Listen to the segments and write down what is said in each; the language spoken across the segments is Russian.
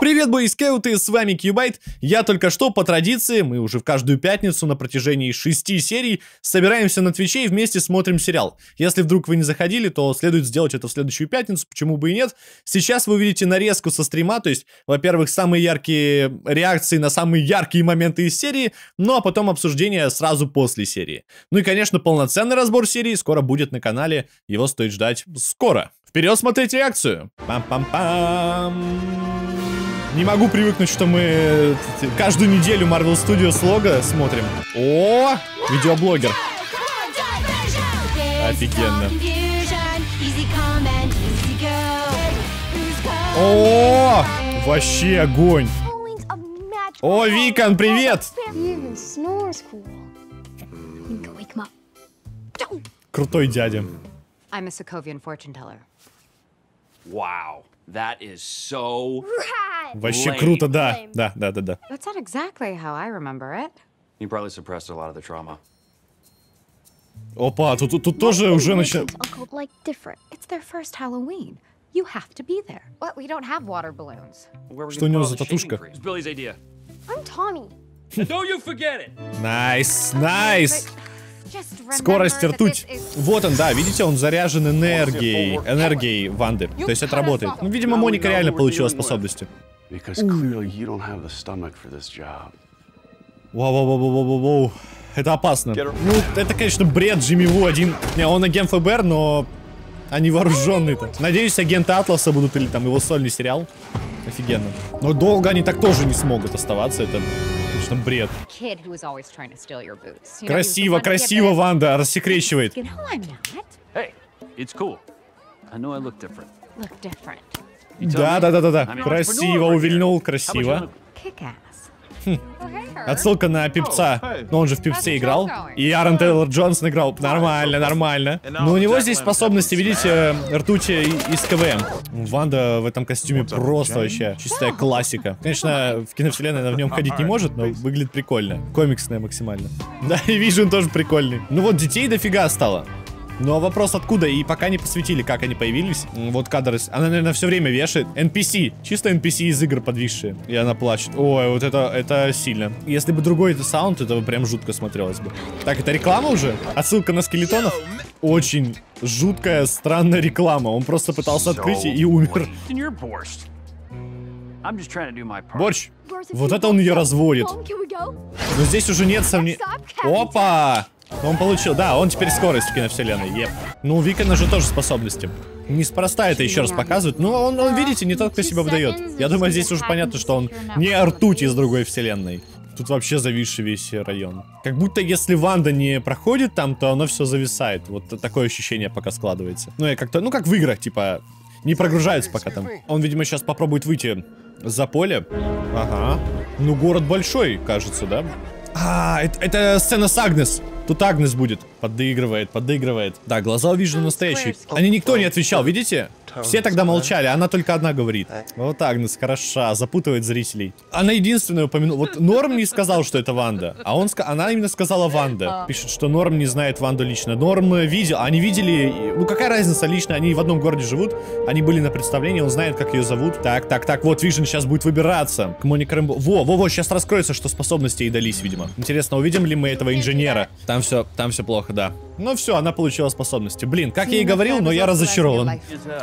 Привет, бойскауты, с вами Кьюбайт. Я только что, по традиции, мы уже в каждую пятницу на протяжении шести серий собираемся на Твиче и вместе смотрим сериал. Если вдруг вы не заходили, то следует сделать это в следующую пятницу, почему бы и нет. Сейчас вы увидите нарезку со стрима, то есть, во-первых, самые яркие реакции на самые яркие моменты из серии, ну а потом обсуждение сразу после серии. Ну и, конечно, полноценный разбор серии скоро будет на канале, его стоит ждать скоро. Вперед смотреть реакцию! Пам-пам-пам! Не могу привыкнуть, что мы э, каждую неделю Marvel Studios лого смотрим. О, видеоблогер. Офигенно. О, вообще огонь. О, Викон, привет. Крутой дядя. I'm a Sokovian fortune teller. Wow, that is so. Вообще круто, да. Да, да, да, да. That's not exactly how I remember it. You probably suppressed a lot of the trauma. Опа, тут, тут, тут тоже уже начинает... like different. It's their first Halloween. You have to be there. What? We don't have water balloons. Where were Что у него за татушка? Billy's idea. I'm Tommy. Don't you forget it. Найс, найс. Just remember Скорость ртуть. Вот он, да, видите, он заряжен энергией, энергией Ванды. То есть это работает. Ну, видимо, Моника реально получила способности. Because clearly you don't have the stomach for this job. Воу-воу-воу-воу-воу. Это опасно. Ну, это, конечно, бред Джимми Ву один. Не, он агент ФБР, но они вооруженные-то. Надеюсь, агенты Атласа будут или там его сольный сериал. Офигенно. Но долго они так тоже не смогут оставаться. Это, конечно, бред. Красиво, красиво, Ванда рассекречивает. Hey, it's cool. I know I look different. Look different. Да, да, да, да, да. Красиво, увильнул, красиво. ass. Отсылка на певца. Но он же в певце играл. И Аарон Тейлор Джонсон играл. Нормально, нормально. Но у него здесь способности, видите, ртути и- из КВМ. Ванда в этом костюме просто вообще чистая классика. Конечно, в киновселенной она в нем ходить не может, но выглядит прикольно. Комиксная максимально. Да, и вижу, он тоже прикольный. Ну вот детей дофига стало. Но вопрос откуда, и пока не посвятили, как они появились. Вот кадр, она, наверное, все время вешает. NPC, чисто NPC из игр подвисшие. И она плачет. Ой, вот это, это сильно. Если бы другой это саунд, это бы прям жутко смотрелось бы. Так, это реклама уже? Отсылка на скелетонов? Очень жуткая, странная реклама. Он просто пытался открыть и умер. Борщ. Вот это он ее разводит. Но здесь уже нет сомнений. Опа! Он получил, да, он теперь скорость в киновселенной, еп. Ну, у Викона же тоже способности. Неспроста это еще раз показывают. Ну, он, он, видите, не тот, кто себя выдает. Я думаю, здесь уже понятно, что он не ртуть из другой вселенной. Тут вообще зависший весь район. Как будто если Ванда не проходит там, то оно все зависает. Вот такое ощущение пока складывается. Ну, я как-то, ну, как в играх, типа, не прогружается пока там. Он, видимо, сейчас попробует выйти за поле. Ага. Ну, город большой, кажется, да? А, это, это сцена с Агнес. Тут Агнес будет. Подыгрывает, подыгрывает. Да, глаза увижу настоящие. Они никто не отвечал, видите? Все тогда молчали, она только одна говорит. Вот Агнес, хороша, запутывает зрителей. Она единственная упомянула. Вот Норм не сказал, что это Ванда. А он, она именно сказала Ванда. Пишет, что Норм не знает Ванду лично. Норм видел, они видели... Ну какая разница лично, они в одном городе живут. Они были на представлении, он знает, как ее зовут. Так, так, так, вот Вижн сейчас будет выбираться. К Монике Рэмбо. Во, во, во, сейчас раскроется, что способности ей дались, видимо. Интересно, увидим ли мы этого инженера? Там все, там все плохо, да. Ну все, она получила способности. Блин, как я и говорил, но я разочарован.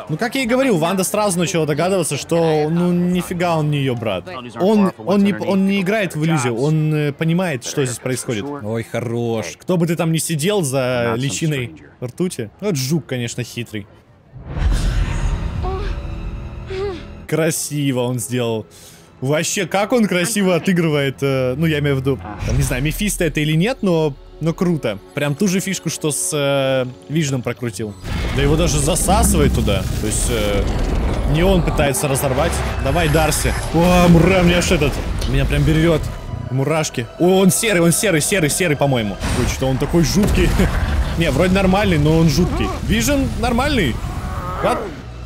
Ну, как я и говорил, Ванда сразу начала догадываться, что, ну, нифига он не ее брат. Он, он, не, он не играет в иллюзию, он э, понимает, что здесь происходит. Ой, хорош. Кто бы ты там ни сидел за личиной ртути. Вот жук, конечно, хитрый. Красиво он сделал. Вообще, как он красиво отыгрывает, э, ну, я имею в виду, там, не знаю, Мефисто это или нет, но, но круто. Прям ту же фишку, что с э, Вижном прокрутил. Да его даже засасывает туда. То есть, э, не он пытается разорвать. Давай, Дарси. О, мура, мне аж этот, меня прям берет. Мурашки. О, он серый, он серый, серый, серый, по-моему. Что он такой жуткий. Не, вроде нормальный, но он жуткий. Вижен нормальный. Как,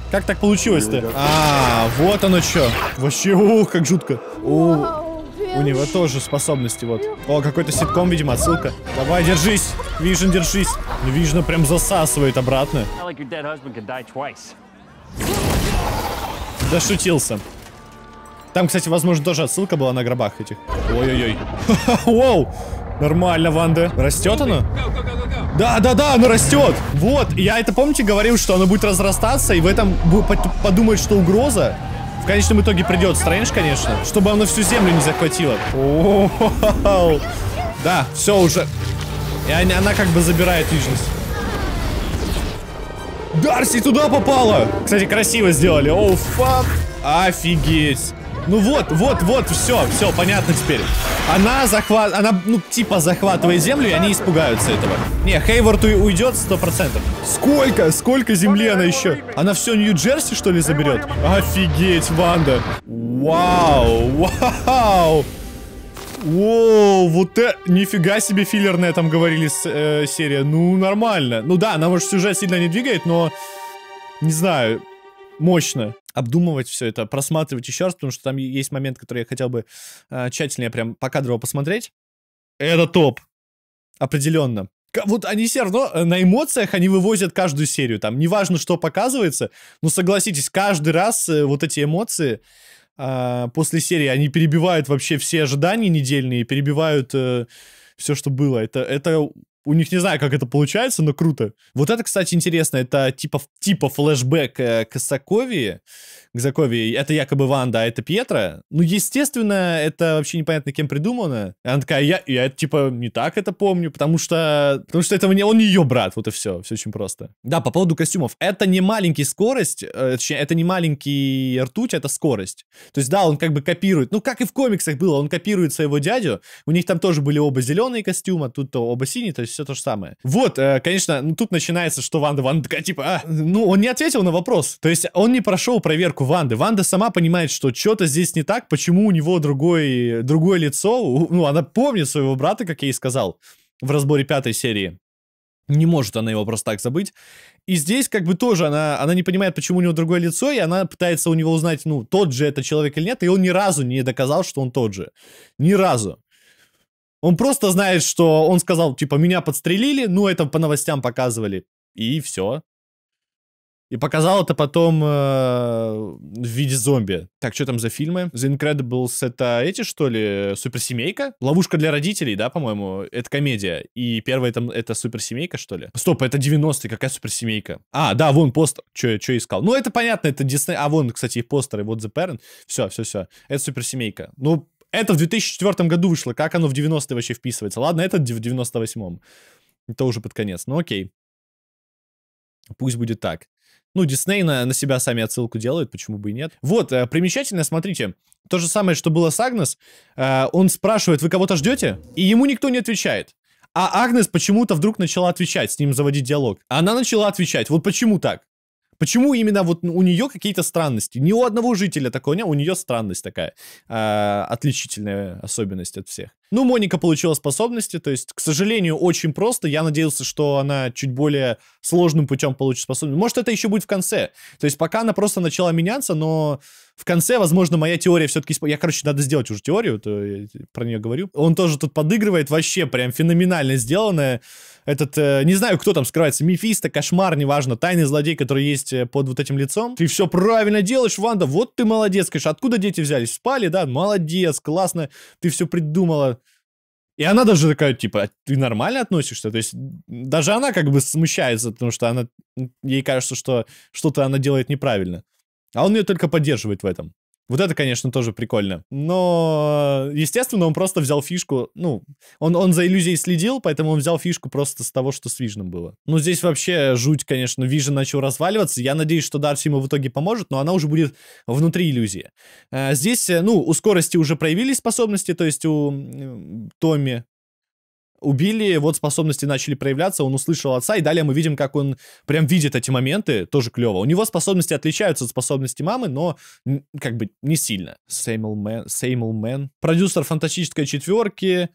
как так получилось-то? А, вот оно что. Вообще, ух, как жутко. Billy. У него тоже способности, вот. О, какой-то ситком, видимо, отсылка. Давай, держись. Вижен, держись. Вижена прям засасывает обратно. Дошутился. Там, кстати, возможно, тоже отсылка была на гробах этих. Ой-ой-ой. Воу! Нормально, Ванда. Растет оно? Да, да, да, оно растет. Вот, я это, помните, говорил, что оно будет разрастаться, и в этом подумать, что угроза. В конечном итоге придет Стрэндж, конечно, чтобы оно всю землю не захватило. О -о -о -о. Да, все уже. И она, она как бы забирает личность. Дарси туда попала! Кстати, красиво сделали. Оу, фак. Офигеть. Ну вот, вот, вот, все, все, понятно теперь. Она захват... Она, ну, типа захватывает землю, и они испугаются этого. Не, Хейворд уйдет сто процентов. Сколько? Сколько земли она еще? Она все Нью-Джерси, что ли, заберет? Офигеть, Ванда. Вау, вау. Воу, вот это... Нифига себе филлерная там говорили с, э, серия. Ну, нормально. Ну да, она, может, сюжет сильно не двигает, но... Не знаю. Мощно. Обдумывать все это, просматривать еще раз, потому что там есть момент, который я хотел бы э, тщательнее прям покадрово посмотреть. Это топ. Определенно. Вот они все равно э, на эмоциях они вывозят каждую серию. Там неважно, что показывается. Но согласитесь, каждый раз э, вот эти эмоции а, после серии, они перебивают вообще все ожидания недельные, перебивают э, все, что было. Это, это у них не знаю, как это получается, но круто. Вот это, кстати, интересно. Это типа, типа флешбэк э, к Саковии, к Заковии. Это якобы Ванда, а это Пьетро. Ну, естественно, это вообще непонятно кем придумано. И она такая, я, я типа не так это помню, потому что, потому что это не, он не ее брат, вот и все. Все очень просто. Да, по поводу костюмов. Это не маленький скорость, э, точнее, это не маленький ртуть, это скорость. То есть, да, он как бы копирует. Ну, как и в комиксах было, он копирует своего дядю. У них там тоже были оба зеленые костюмы, тут то оба синие, то есть все то же самое. Вот, э, конечно, ну, тут начинается, что Ванда, Ванда такая, типа, а, ну, он не ответил на вопрос. То есть он не прошел проверку Ванды. Ванда сама понимает, что что-то здесь не так, почему у него другой, другое лицо. Ну, она помнит своего брата, как я ей сказал, в разборе пятой серии. Не может она его просто так забыть. И здесь как бы тоже она, она не понимает, почему у него другое лицо, и она пытается у него узнать, ну, тот же это человек или нет, и он ни разу не доказал, что он тот же. Ни разу. Он просто знает, что он сказал, типа, меня подстрелили, ну, это по новостям показывали, и все. И показал это потом э, в виде зомби. Так, что там за фильмы? The Incredibles это эти, что ли? Суперсемейка? Ловушка для родителей, да, по-моему? Это комедия. И первая там это суперсемейка, что ли? Стоп, это 90-е, какая суперсемейка? А, да, вон постер. Что искал? Ну, это понятно, это Disney. А, вон, кстати, их постеры. Вот The Parent. Все, все, все. Это суперсемейка. Ну, это в 2004 году вышло. Как оно в 90-е вообще вписывается? Ладно, это в 98-м. Это уже под конец. Ну окей. Пусть будет так. Ну, Дисней на, на себя сами отсылку делают, почему бы и нет. Вот, э, примечательно, смотрите. То же самое, что было с Агнес. Э, он спрашивает, вы кого-то ждете? И ему никто не отвечает. А Агнес почему-то вдруг начала отвечать, с ним заводить диалог. Она начала отвечать. Вот почему так? Почему именно вот у нее какие-то странности? Ни у одного жителя такого нет, у нее странность такая. Э, отличительная особенность от всех. Ну, Моника получила способности, то есть, к сожалению, очень просто. Я надеялся, что она чуть более сложным путем получит способность. Может, это еще будет в конце. То есть, пока она просто начала меняться, но в конце, возможно, моя теория все-таки... Я, короче, надо сделать уже теорию, то я про нее говорю. Он тоже тут подыгрывает, вообще прям феноменально сделанное этот, э, не знаю, кто там скрывается, Мефисто, Кошмар, неважно, тайный злодей, который есть э, под вот этим лицом. Ты все правильно делаешь, Ванда, вот ты молодец, конечно, откуда дети взялись? Спали, да? Молодец, классно, ты все придумала. И она даже такая, типа, «А ты нормально относишься? То есть даже она как бы смущается, потому что она, ей кажется, что что-то она делает неправильно. А он ее только поддерживает в этом. Вот это, конечно, тоже прикольно. Но, естественно, он просто взял фишку, ну, он, он за иллюзией следил, поэтому он взял фишку просто с того, что с Вижном было. Ну, здесь вообще жуть, конечно, Вижн начал разваливаться. Я надеюсь, что Дарси ему в итоге поможет, но она уже будет внутри иллюзии. А, здесь, э, ну, у скорости уже проявились способности, то есть у Томми убили, вот способности начали проявляться, он услышал отца, и далее мы видим, как он прям видит эти моменты, тоже клево. У него способности отличаются от способностей мамы, но как бы не сильно. Сеймл Мэн, Сеймл Мэн. Продюсер фантастической четверки,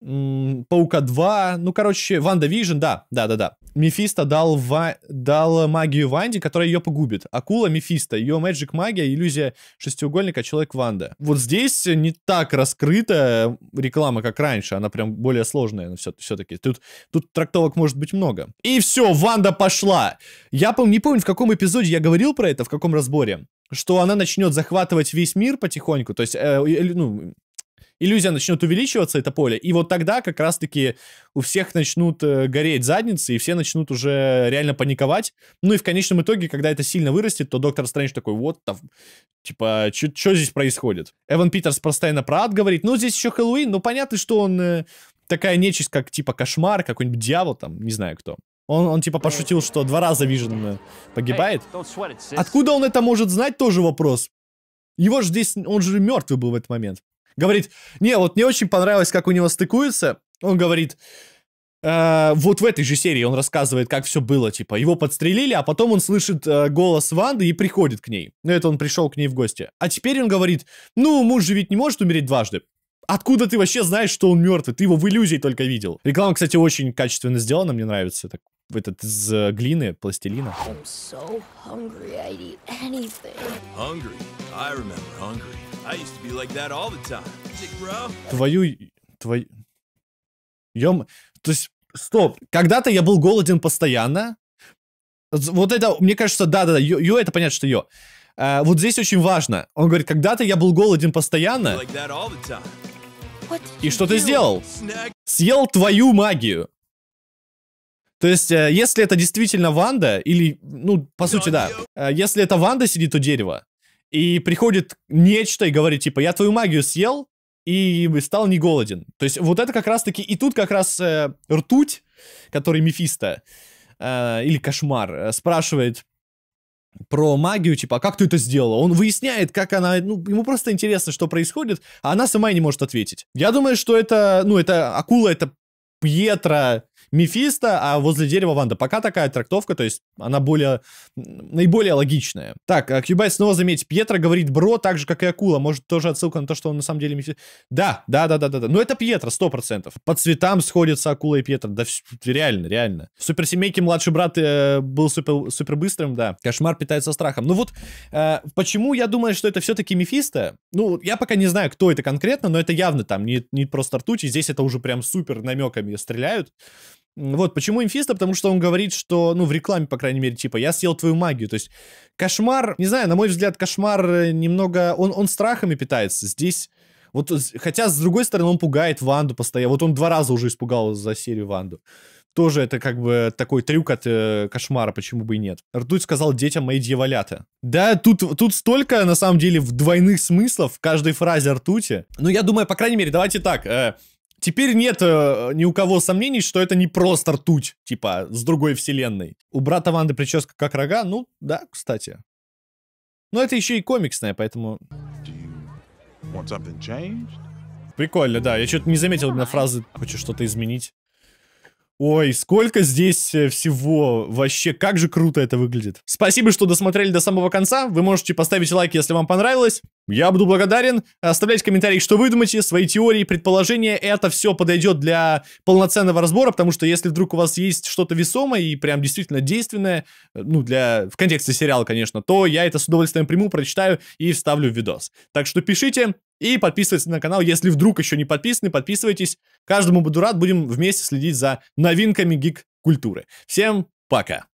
Паука 2, ну, короче, WandaVision, да, да-да-да. Мефисто дал, ва... дал магию Ванде, которая ее погубит. Акула Мефисто, Yo-Magic магия, иллюзия шестиугольника, человек Ванда. Вот здесь не так раскрыта реклама, как раньше, она прям более сложная все- все-таки. Тут, тут трактовок может быть много. И все, Ванда пошла. Я пом- не помню, в каком эпизоде я говорил про это, в каком разборе что она начнет захватывать весь мир потихоньку, то есть, э, э, ну, иллюзия начнет увеличиваться, это поле, и вот тогда как раз-таки у всех начнут э, гореть задницы, и все начнут уже реально паниковать. Ну и в конечном итоге, когда это сильно вырастет, то Доктор Стрэндж такой, вот, там, типа, что здесь происходит? Эван Питерс постоянно про ад говорит, ну здесь еще Хэллоуин, ну понятно, что он э, такая нечисть, как типа кошмар, какой-нибудь дьявол, там, не знаю кто. Он, он типа пошутил, что два раза Вижен погибает. Откуда он это может знать, тоже вопрос. Его же здесь, он же мертвый был в этот момент. Говорит, не, вот мне очень понравилось, как у него стыкуется. Он говорит, э, вот в этой же серии он рассказывает, как все было, типа, его подстрелили, а потом он слышит э, голос Ванды и приходит к ней. Ну, это он пришел к ней в гости. А теперь он говорит, ну, муж же ведь не может умереть дважды. Откуда ты вообще знаешь, что он мертвый? Ты его в иллюзии только видел. Реклама, кстати, очень качественно сделана, мне нравится. Так, этот из э, глины, пластилина. I'm so hungry, I'd eat anything. Hungry. I remember hungry. I used to be like that all the time. Sick, bro. Твою... Твою... Ём... То есть, стоп. Когда-то я был голоден постоянно. Вот это, мне кажется, да-да-да, ё, ё, это понятно, что ё. А, вот здесь очень важно. Он говорит, когда-то я был голоден постоянно, и что ты сделал? Съел твою магию. То есть, э, если это действительно Ванда, или, ну, по сути, да, э, если это Ванда сидит у дерева, и приходит нечто и говорит, типа, я твою магию съел, и стал не голоден. То есть, вот это как раз-таки, и тут как раз э, ртуть, который Мефисто, э, или Кошмар, э, спрашивает про магию, типа, а как ты это сделала? Он выясняет, как она, ну, ему просто интересно, что происходит, а она сама не может ответить. Я думаю, что это, ну, это акула, это Пьетро Мефисто, а возле дерева Ванда. Пока такая трактовка, то есть она более, наиболее логичная. Так, а Кьюбайт снова заметь, Пьетро говорит бро, так же, как и акула. Может, тоже отсылка на то, что он на самом деле Мефисто. Да, да, да, да, да, да. Но это Пьетро, сто процентов. По цветам сходятся акула и Пьетро. Да, реально, реально. В суперсемейке младший брат э, был супер, супер быстрым, да. Кошмар питается страхом. Ну вот, э, почему я думаю, что это все-таки Мефисто? Ну, я пока не знаю, кто это конкретно, но это явно там не, не просто ртуть, и здесь это уже прям супер намеками стреляют. Вот, почему Мефисто? Потому что он говорит, что, ну, в рекламе, по крайней мере, типа, я съел твою магию. То есть, кошмар, не знаю, на мой взгляд, кошмар э, немного, он, он страхами питается. Здесь, вот, хотя, с другой стороны, он пугает Ванду постоянно. Вот он два раза уже испугал за серию Ванду. Тоже это как бы такой трюк от э, кошмара, почему бы и нет. Ртуть сказал детям мои дьяволята. Да, тут, тут столько, на самом деле, в двойных смыслов в каждой фразе ртути. Ну, я думаю, по крайней мере, давайте так. э, теперь нет э, ни у кого сомнений, что это не просто ртуть, типа, с другой вселенной. У брата Ванды прическа как рога, ну, да, кстати. Но это еще и комиксная, поэтому... Прикольно, да. Я что-то не заметил именно фразы «хочу что-то изменить». Ой, сколько здесь э, всего. Вообще, как же круто это выглядит. Спасибо, что досмотрели до самого конца. Вы можете поставить лайк, если вам понравилось. Я буду благодарен. Оставляйте комментарии, что вы думаете, свои теории, предположения. Это все подойдет для полноценного разбора, потому что если вдруг у вас есть что-то весомое и прям действительно действенное, ну, для... в контексте сериала, конечно, то я это с удовольствием приму, прочитаю и вставлю в видос. Так что пишите и подписывайтесь на канал, если вдруг еще не подписаны, подписывайтесь. Каждому буду рад, будем вместе следить за новинками гик-культуры. Всем пока!